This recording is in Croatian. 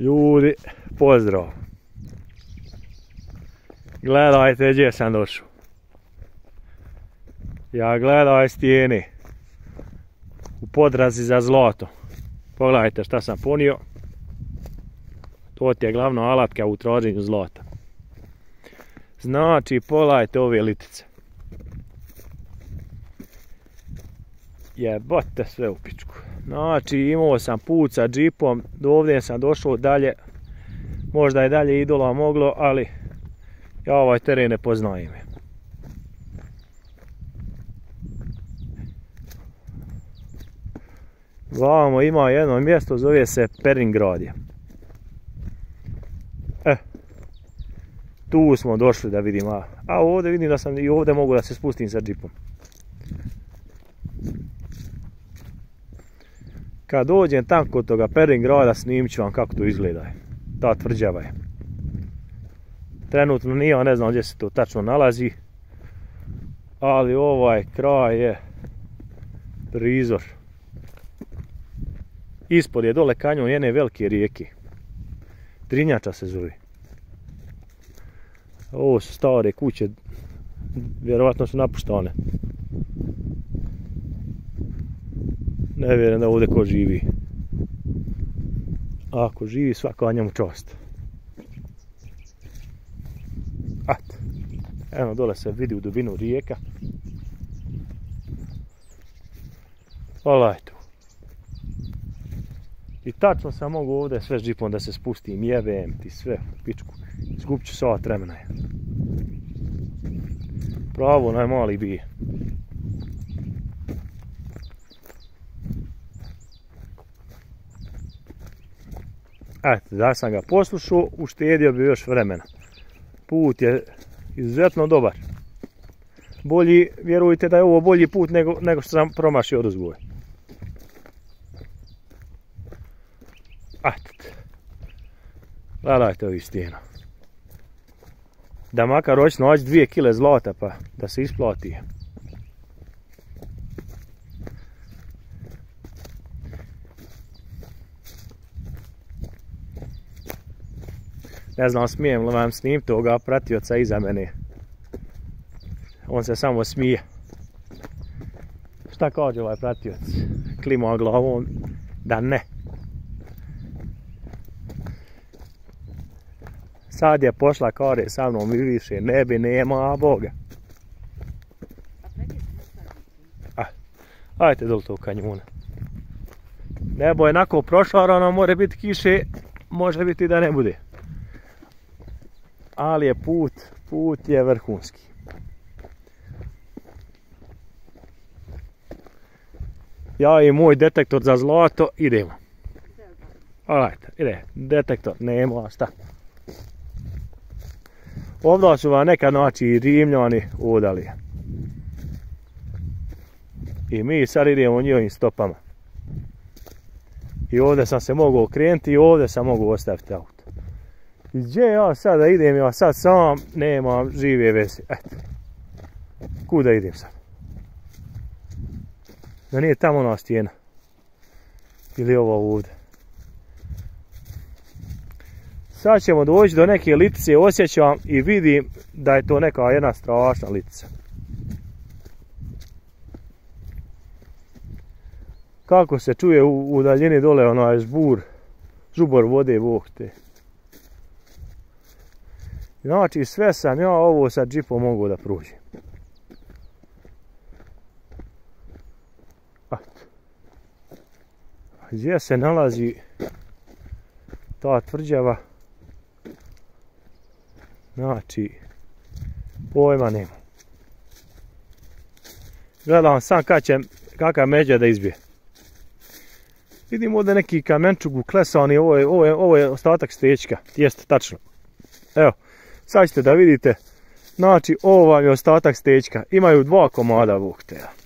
Ljudi, pozdrav. Gledajte gdje sam došao. Ja gledaj stijeni. U podrazi za zlato. Pogledajte šta sam ponio. To ti je glavno alatka u traženju zlata. Znači, pogledajte ove litice. Jebote sve u pičku. Znači imao sam put sa džipom, do ovdje sam došao dalje. Možda je dalje idola moglo, ali ja ovaj teren ne poznajem. Vamo ima jedno mjesto, zove se Peringradje. E, tu smo došli da vidim, a, a ovdje vidim da sam i ovdje mogu da se spustim sa džipom. Kad dođem tam kod toga Peringrada snimit ću vam kako to izgleda. Ta tvrđava je. Trenutno nije, ne znam gdje se to tačno nalazi. Ali ovaj kraj je prizor. Ispod je dole kanjon jedne velike rijeke. Drinjača se zove. Ovo su stare kuće. Vjerovatno su napuštane. Ne vjerujem da ovdje ko živi. Ako živi, svaka njemu čast. At. Evo dole se vidi u dubinu rijeka. Olaj tu. I tačno sam mogu ovdje sve s džipom da se spustim, jebem ti sve pičku. Izgubit ću sat vremena. Pravo, najmali bije. Eto, da sam ga poslušao, uštedio bi još vremena. Put je izuzetno dobar. Bolji, vjerujte da je ovo bolji put nego, nego što sam promašio od uzgoja. Eto. Gledajte ovi stijena. Da makar hoće naći dvije kile zlata pa da se isplati. Ne znam, smijem li vam snim toga pratioca iza mene. On se samo smije. Šta kaže ovaj pratioc? Klima glavom da ne. Sad je pošla kare sa mnom i više ne bi nema Boga. Ah, ajte dole to kanjuna. Nebo je onako prošarano, more biti kiše, može biti da ne bude ali je put, put je vrhunski. Ja i moj detektor za zlato idemo. Alajte, ide, detektor, nema šta. Ovdje su vam nekad naći rimljani udali. I mi sad idemo njihovim stopama. I ovdje sam se mogao okrenuti i ovdje sam mogu ostaviti auto. Gdje ja sada idem, ja sad sam nemam žive veze. Eto. Kuda idem sad? Da nije tamo ona stijena. Ili ovo ovdje. Sad ćemo doći do neke litice, osjećam i vidim da je to neka jedna strašna litica. Kako se čuje u, daljini dole onaj žbur, žubor vode, bog te. Znači sve sam ja ovo sa džipom mogu da pružim. Gdje se nalazi ta tvrđava? Znači, pojma nema. Gledam sam kad će, kakav međa da izbije. Vidim ovdje neki kamenčuk uklesani, ovo ovo je, ovo je ostatak stečka, jeste tačno. Evo, Sad ćete da vidite, znači je ostatak stečka. Imaju dva komada vukteja.